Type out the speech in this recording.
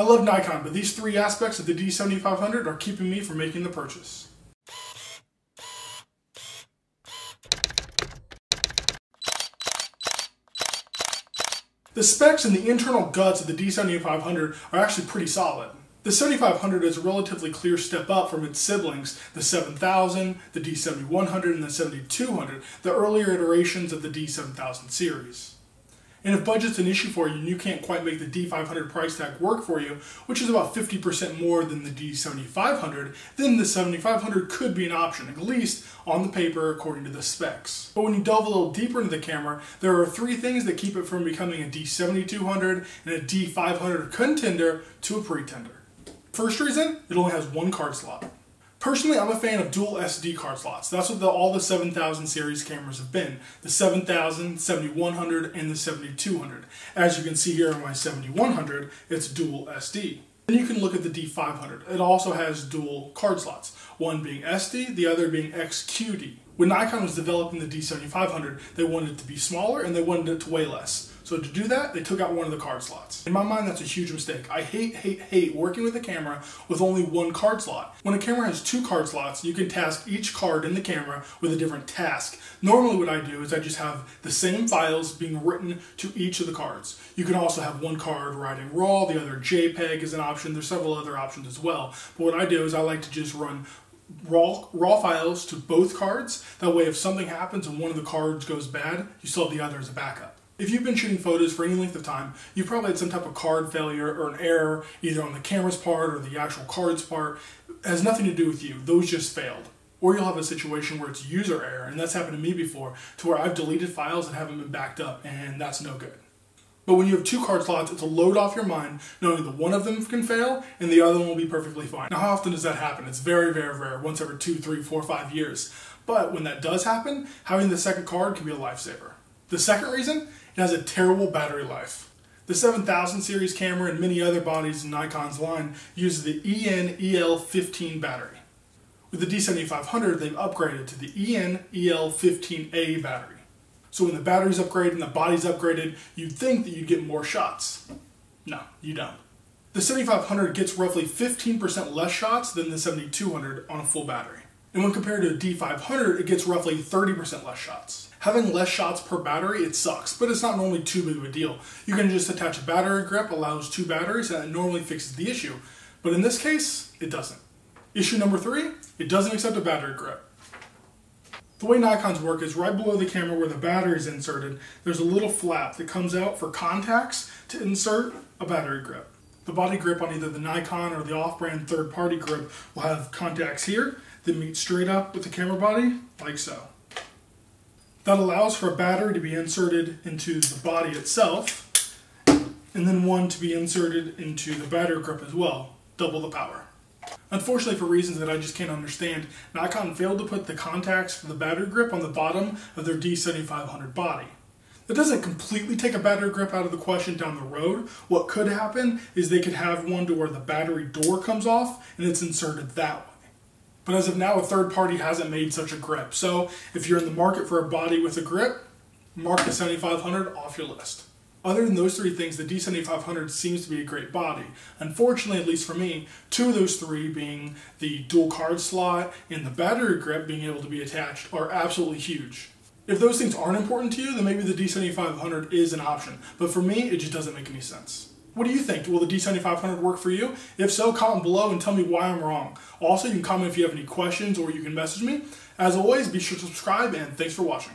I love Nikon, but these three aspects of the D7500 are keeping me from making the purchase. The specs and the internal guts of the D7500 are actually pretty solid. The 7500 is a relatively clear step up from its siblings, the 7000, the D7100, and the 7200, the earlier iterations of the D7000 series. And if budget's an issue for you and you can't quite make the D500 price tag work for you, which is about 50% more than the D7500, then the 7500 could be an option, at least on the paper according to the specs. But when you delve a little deeper into the camera, there are three things that keep it from becoming a D7200 and a D500 contender to a pretender. First reason, it only has one card slot. Personally, I'm a fan of dual SD card slots. That's what the, all the 7000 series cameras have been. The 7000, 7100, and the 7200. As you can see here on my 7100, it's dual SD. Then you can look at the D500. It also has dual card slots, one being SD, the other being XQD. When Nikon was developing the D7500, they wanted it to be smaller and they wanted it to weigh less. So to do that, they took out one of the card slots. In my mind, that's a huge mistake. I hate, hate, hate working with a camera with only one card slot. When a camera has two card slots, you can task each card in the camera with a different task. Normally what I do is I just have the same files being written to each of the cards. You can also have one card writing RAW, the other JPEG is an option. There's several other options as well. But what I do is I like to just run raw raw files to both cards. That way if something happens and one of the cards goes bad, you still have the other as a backup. If you've been shooting photos for any length of time, you've probably had some type of card failure or an error, either on the camera's part or the actual card's part. It has nothing to do with you. Those just failed. Or you'll have a situation where it's user error, and that's happened to me before, to where I've deleted files that haven't been backed up, and that's no good. But when you have two card slots, it's a load off your mind, knowing that one of them can fail and the other one will be perfectly fine. Now, how often does that happen? It's very, very rare, once every two, three, four, five years. But when that does happen, having the second card can be a lifesaver. The second reason it has a terrible battery life. The 7000 series camera and many other bodies in Nikon's line use the EN EL15 battery. With the D7500, they've upgraded to the EN EL15A battery. So when the battery's upgraded and the body's upgraded, you'd think that you'd get more shots. No, you don't. The 7500 gets roughly 15% less shots than the 7200 on a full battery. And when compared to a D500, it gets roughly 30% less shots. Having less shots per battery, it sucks, but it's not normally too big of a deal. You can just attach a battery grip, allows two batteries, and it normally fixes the issue. But in this case, it doesn't. Issue number three, it doesn't accept a battery grip. The way Nikons work is right below the camera where the battery is inserted, there's a little flap that comes out for contacts to insert a battery grip. The body grip on either the Nikon or the off-brand third-party grip will have contacts here that meet straight up with the camera body, like so. That allows for a battery to be inserted into the body itself, and then one to be inserted into the battery grip as well, double the power. Unfortunately, for reasons that I just can't understand, Nikon failed to put the contacts for the battery grip on the bottom of their D7500 body. That doesn't completely take a battery grip out of the question down the road. What could happen is they could have one to where the battery door comes off and it's inserted that way. But as of now, a third party hasn't made such a grip. So if you're in the market for a body with a grip, mark the 7500 off your list. Other than those three things, the D7500 seems to be a great body. Unfortunately, at least for me, two of those three being the dual card slot and the battery grip being able to be attached are absolutely huge. If those things aren't important to you, then maybe the D7500 is an option. But for me, it just doesn't make any sense. What do you think? Will the D7500 work for you? If so, comment below and tell me why I'm wrong. Also, you can comment if you have any questions or you can message me. As always, be sure to subscribe and thanks for watching.